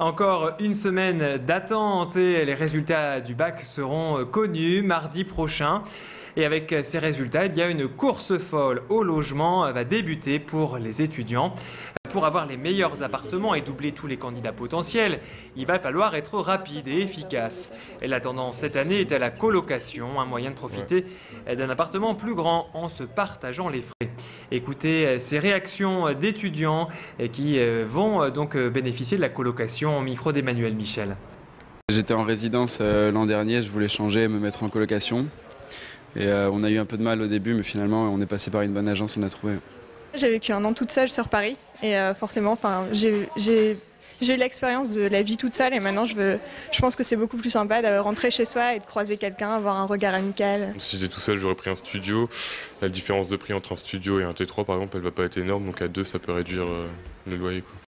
Encore une semaine d'attente et les résultats du bac seront connus mardi prochain. Et avec ces résultats, eh bien, une course folle au logement va débuter pour les étudiants. Pour avoir les meilleurs appartements et doubler tous les candidats potentiels, il va falloir être rapide et efficace. Et la tendance cette année est à la colocation, un moyen de profiter d'un appartement plus grand en se partageant les frais. Écoutez ces réactions d'étudiants qui vont donc bénéficier de la colocation au micro d'Emmanuel Michel. J'étais en résidence l'an dernier, je voulais changer et me mettre en colocation. Et on a eu un peu de mal au début, mais finalement on est passé par une bonne agence, on a trouvé. J'ai vécu un an toute seule sur Paris et forcément, enfin, j'ai eu l'expérience de la vie toute seule et maintenant je, veux, je pense que c'est beaucoup plus sympa de rentrer chez soi et de croiser quelqu'un, avoir un regard amical. Si j'étais tout seul, j'aurais pris un studio. La différence de prix entre un studio et un T3 par exemple, elle va pas être énorme, donc à deux ça peut réduire le loyer.